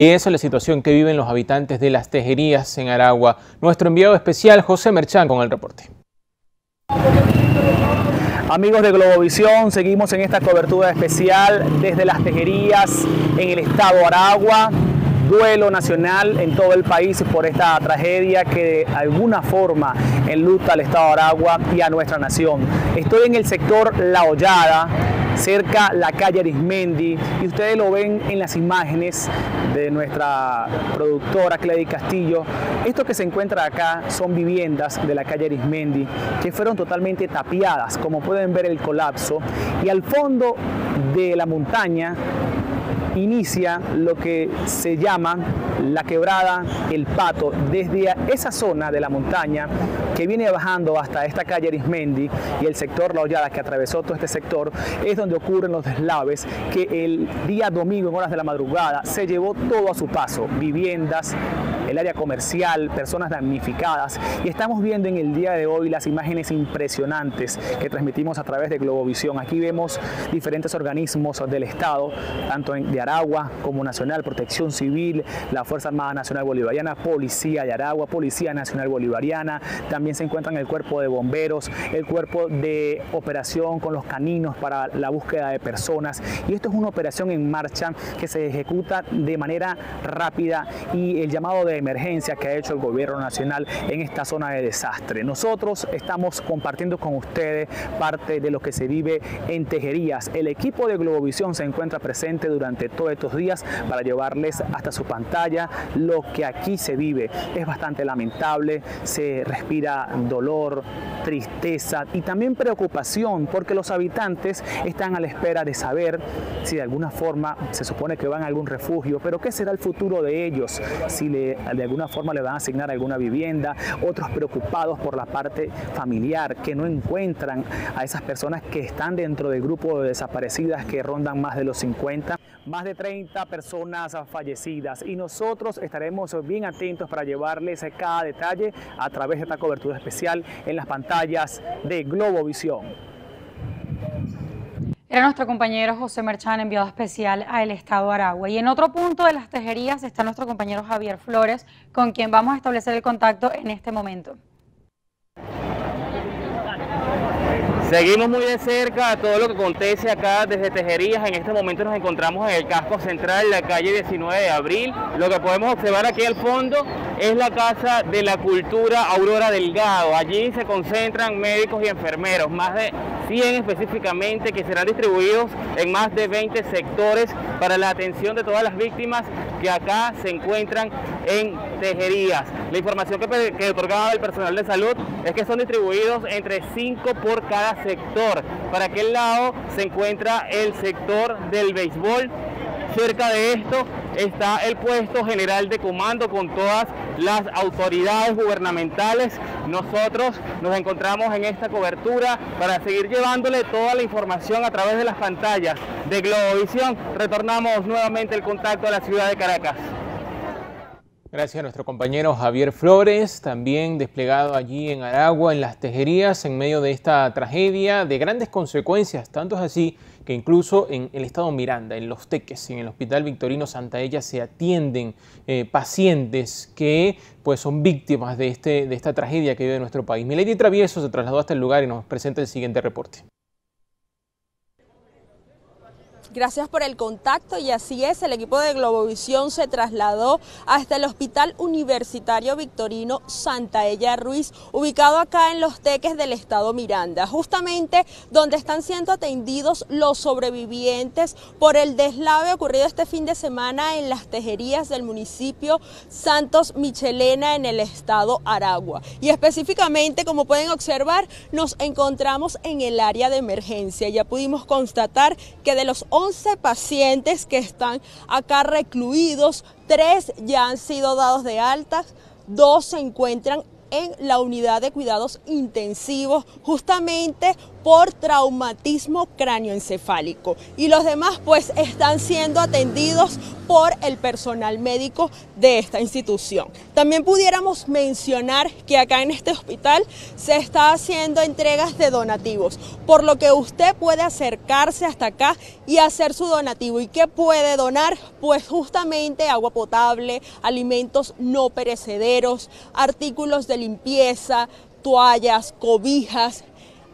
Y esa es la situación que viven los habitantes de las tejerías en Aragua. Nuestro enviado especial, José Merchán, con el reporte. Amigos de Globovisión, seguimos en esta cobertura especial desde las tejerías en el estado Aragua. Duelo nacional en todo el país por esta tragedia que de alguna forma enluta al estado de Aragua y a nuestra nación. Estoy en el sector La Hollada, cerca la calle Arismendi y ustedes lo ven en las imágenes de nuestra productora Clady Castillo. Esto que se encuentra acá son viviendas de la calle Arismendi que fueron totalmente tapiadas, como pueden ver el colapso, y al fondo de la montaña inicia lo que se llama la quebrada El Pato, desde esa zona de la montaña que viene bajando hasta esta calle Arismendi y el sector La Hollada que atravesó todo este sector, es donde ocurren los deslaves que el día domingo en horas de la madrugada se llevó todo a su paso, viviendas, el área comercial, personas damnificadas. Y estamos viendo en el día de hoy las imágenes impresionantes que transmitimos a través de Globovisión. Aquí vemos diferentes organismos del Estado, tanto de Aragua como Nacional, Protección Civil, la Fuerza Armada Nacional Bolivariana, Policía de Aragua, Policía Nacional Bolivariana, también se encuentran el cuerpo de bomberos, el cuerpo de operación con los caninos para la búsqueda de personas. Y esto es una operación en marcha que se ejecuta de manera rápida y el llamado de emergencia que ha hecho el gobierno nacional en esta zona de desastre. Nosotros estamos compartiendo con ustedes parte de lo que se vive en Tejerías. El equipo de Globovisión se encuentra presente durante todos estos días para llevarles hasta su pantalla lo que aquí se vive. Es bastante lamentable, se respira dolor, tristeza y también preocupación porque los habitantes están a la espera de saber si de alguna forma se supone que van a algún refugio, pero qué será el futuro de ellos, si le de alguna forma le van a asignar alguna vivienda, otros preocupados por la parte familiar, que no encuentran a esas personas que están dentro del grupo de desaparecidas que rondan más de los 50, más de 30 personas fallecidas y nosotros estaremos bien atentos para llevarles cada detalle a través de esta cobertura especial en las pantallas de Globovisión. Era nuestro compañero José Merchán, enviado especial a el Estado de Aragua. Y en otro punto de las tejerías está nuestro compañero Javier Flores, con quien vamos a establecer el contacto en este momento. Seguimos muy de cerca todo lo que acontece acá desde Tejerías. En este momento nos encontramos en el casco central, la calle 19 de abril. Lo que podemos observar aquí al fondo es la Casa de la Cultura Aurora Delgado. Allí se concentran médicos y enfermeros, más de 100 específicamente, que serán distribuidos en más de 20 sectores para la atención de todas las víctimas que acá se encuentran en Tejerías. La información que, que otorgaba el personal de salud es que son distribuidos entre 5 por cada sector. Para aquel lado se encuentra el sector del béisbol. Cerca de esto está el puesto general de comando con todas las autoridades gubernamentales. Nosotros nos encontramos en esta cobertura para seguir llevándole toda la información a través de las pantallas de Globovisión. Retornamos nuevamente el contacto a la ciudad de Caracas. Gracias a nuestro compañero Javier Flores, también desplegado allí en Aragua, en las tejerías, en medio de esta tragedia de grandes consecuencias, tanto es así que incluso en el estado Miranda, en Los Teques, en el Hospital Victorino Santa Ella, se atienden eh, pacientes que pues, son víctimas de, este, de esta tragedia que vive nuestro país. Milady Travieso se trasladó hasta el lugar y nos presenta el siguiente reporte. Gracias por el contacto y así es, el equipo de Globovisión se trasladó hasta el Hospital Universitario Victorino Santa Ella Ruiz, ubicado acá en Los Teques del Estado Miranda, justamente donde están siendo atendidos los sobrevivientes por el deslave ocurrido este fin de semana en las tejerías del municipio Santos Michelena en el estado Aragua. Y específicamente, como pueden observar, nos encontramos en el área de emergencia. Ya pudimos constatar que de los 11 pacientes que están acá recluidos, tres ya han sido dados de alta, dos se encuentran en la unidad de cuidados intensivos. Justamente por traumatismo cráneoencefálico y los demás pues están siendo atendidos por el personal médico de esta institución. También pudiéramos mencionar que acá en este hospital se está haciendo entregas de donativos, por lo que usted puede acercarse hasta acá y hacer su donativo. ¿Y qué puede donar? Pues justamente agua potable, alimentos no perecederos, artículos de limpieza, toallas, cobijas,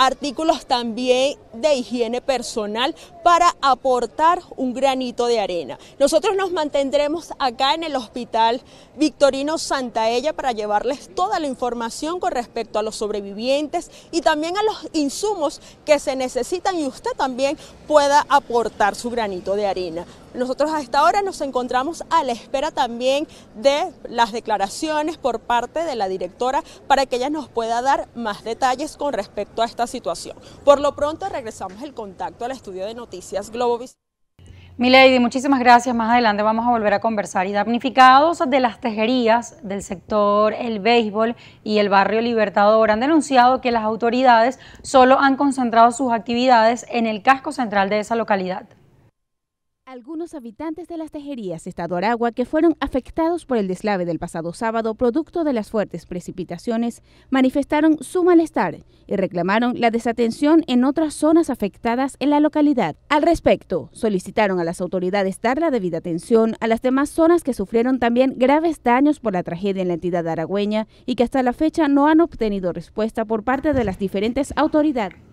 artículos también de higiene personal para aportar un granito de arena. Nosotros nos mantendremos acá en el Hospital Victorino Santaella para llevarles toda la información con respecto a los sobrevivientes y también a los insumos que se necesitan y usted también pueda aportar su granito de arena. Nosotros a esta hora nos encontramos a la espera también de las declaraciones por parte de la directora para que ella nos pueda dar más detalles con respecto a esta situación. Por lo pronto regresamos el contacto al estudio de noticias Globovisión. Milady, muchísimas gracias. Más adelante vamos a volver a conversar. Y damnificados de las tejerías del sector el béisbol y el barrio Libertador han denunciado que las autoridades solo han concentrado sus actividades en el casco central de esa localidad. Algunos habitantes de las tejerías Estado Aragua que fueron afectados por el deslave del pasado sábado producto de las fuertes precipitaciones manifestaron su malestar y reclamaron la desatención en otras zonas afectadas en la localidad. Al respecto, solicitaron a las autoridades dar la debida atención a las demás zonas que sufrieron también graves daños por la tragedia en la entidad aragüeña y que hasta la fecha no han obtenido respuesta por parte de las diferentes autoridades.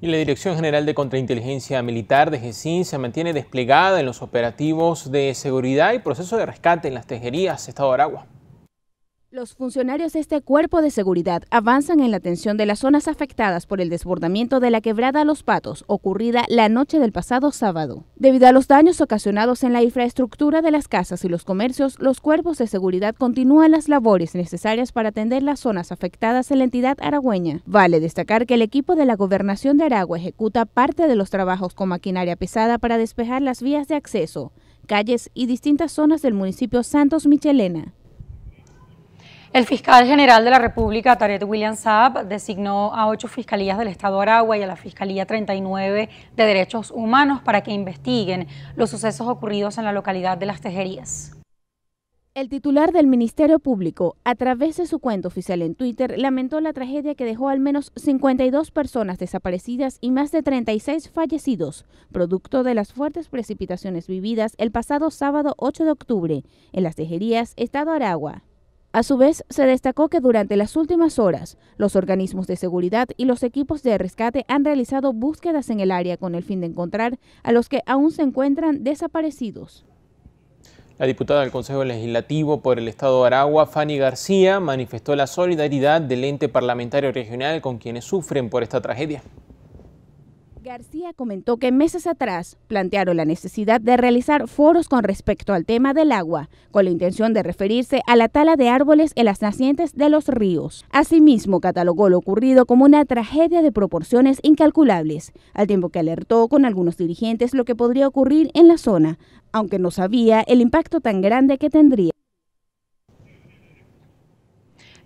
Y la Dirección General de Contrainteligencia Militar de GESIN se mantiene desplegada en los operativos de seguridad y proceso de rescate en las tejerías, Estado de Aragua. Los funcionarios de este cuerpo de seguridad avanzan en la atención de las zonas afectadas por el desbordamiento de la quebrada Los Patos, ocurrida la noche del pasado sábado. Debido a los daños ocasionados en la infraestructura de las casas y los comercios, los cuerpos de seguridad continúan las labores necesarias para atender las zonas afectadas en la entidad aragüeña. Vale destacar que el equipo de la Gobernación de Aragua ejecuta parte de los trabajos con maquinaria pesada para despejar las vías de acceso, calles y distintas zonas del municipio Santos Michelena. El fiscal general de la República, Tarek William Saab, designó a ocho fiscalías del Estado de Aragua y a la Fiscalía 39 de Derechos Humanos para que investiguen los sucesos ocurridos en la localidad de Las Tejerías. El titular del Ministerio Público, a través de su cuenta oficial en Twitter, lamentó la tragedia que dejó al menos 52 personas desaparecidas y más de 36 fallecidos, producto de las fuertes precipitaciones vividas el pasado sábado 8 de octubre en Las Tejerías, Estado Aragua. A su vez, se destacó que durante las últimas horas, los organismos de seguridad y los equipos de rescate han realizado búsquedas en el área con el fin de encontrar a los que aún se encuentran desaparecidos. La diputada del Consejo Legislativo por el Estado de Aragua, Fanny García, manifestó la solidaridad del ente parlamentario regional con quienes sufren por esta tragedia. García comentó que meses atrás plantearon la necesidad de realizar foros con respecto al tema del agua, con la intención de referirse a la tala de árboles en las nacientes de los ríos. Asimismo, catalogó lo ocurrido como una tragedia de proporciones incalculables, al tiempo que alertó con algunos dirigentes lo que podría ocurrir en la zona, aunque no sabía el impacto tan grande que tendría.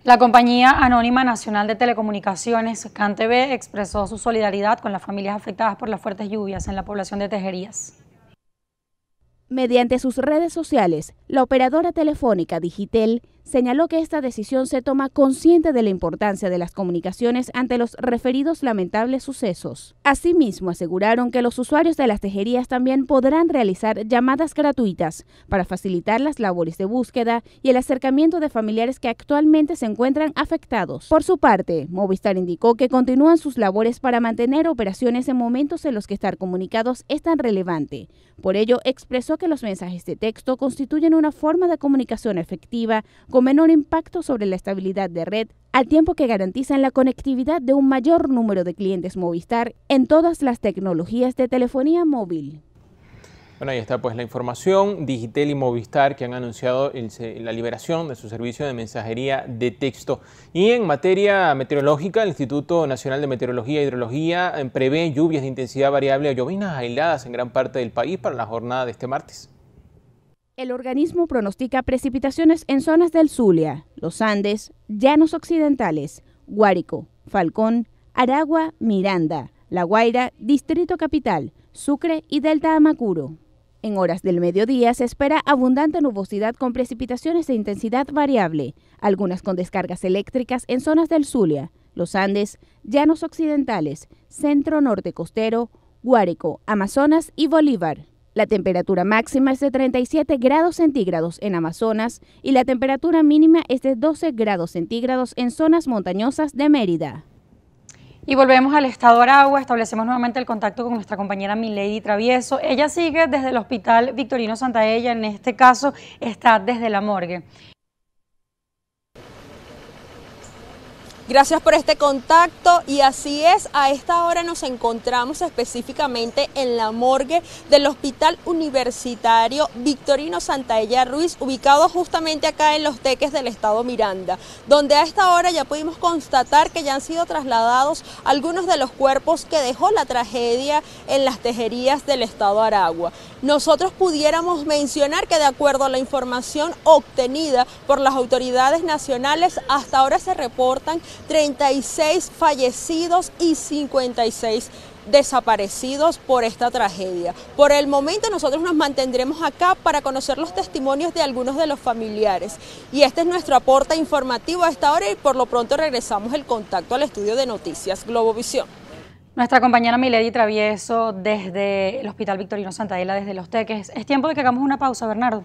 La compañía anónima nacional de telecomunicaciones, CanTV, expresó su solidaridad con las familias afectadas por las fuertes lluvias en la población de Tejerías. Mediante sus redes sociales, la operadora telefónica Digitel señaló que esta decisión se toma consciente de la importancia de las comunicaciones ante los referidos lamentables sucesos. Asimismo, aseguraron que los usuarios de las tejerías también podrán realizar llamadas gratuitas para facilitar las labores de búsqueda y el acercamiento de familiares que actualmente se encuentran afectados. Por su parte, Movistar indicó que continúan sus labores para mantener operaciones en momentos en los que estar comunicados es tan relevante. Por ello, expresó que los mensajes de texto constituyen una forma de comunicación efectiva con menor impacto sobre la estabilidad de red, al tiempo que garantizan la conectividad de un mayor número de clientes Movistar en todas las tecnologías de telefonía móvil. Bueno, ahí está pues la información. Digitel y Movistar que han anunciado la liberación de su servicio de mensajería de texto. Y en materia meteorológica, el Instituto Nacional de Meteorología e Hidrología eh, prevé lluvias de intensidad variable o llovinas aisladas en gran parte del país para la jornada de este martes. El organismo pronostica precipitaciones en zonas del Zulia, los Andes, Llanos Occidentales, Guárico, Falcón, Aragua, Miranda, La Guaira, Distrito Capital, Sucre y Delta Amacuro. En horas del mediodía se espera abundante nubosidad con precipitaciones de intensidad variable, algunas con descargas eléctricas en zonas del Zulia, los Andes, Llanos Occidentales, Centro Norte Costero, Guárico, Amazonas y Bolívar. La temperatura máxima es de 37 grados centígrados en Amazonas y la temperatura mínima es de 12 grados centígrados en zonas montañosas de Mérida. Y volvemos al estado Aragua, establecemos nuevamente el contacto con nuestra compañera Milady Travieso. Ella sigue desde el Hospital Victorino Santaella, en este caso está desde la morgue. Gracias por este contacto y así es, a esta hora nos encontramos específicamente en la morgue del Hospital Universitario Victorino Santaella Ruiz, ubicado justamente acá en los teques del estado Miranda, donde a esta hora ya pudimos constatar que ya han sido trasladados algunos de los cuerpos que dejó la tragedia en las tejerías del estado Aragua. Nosotros pudiéramos mencionar que de acuerdo a la información obtenida por las autoridades nacionales, hasta ahora se reportan 36 fallecidos y 56 desaparecidos por esta tragedia. Por el momento nosotros nos mantendremos acá para conocer los testimonios de algunos de los familiares. Y este es nuestro aporte informativo a esta hora y por lo pronto regresamos el contacto al estudio de noticias Globovisión. Nuestra compañera Milady Travieso desde el Hospital Victorino Santa desde Los Teques. Es tiempo de que hagamos una pausa, Bernardo.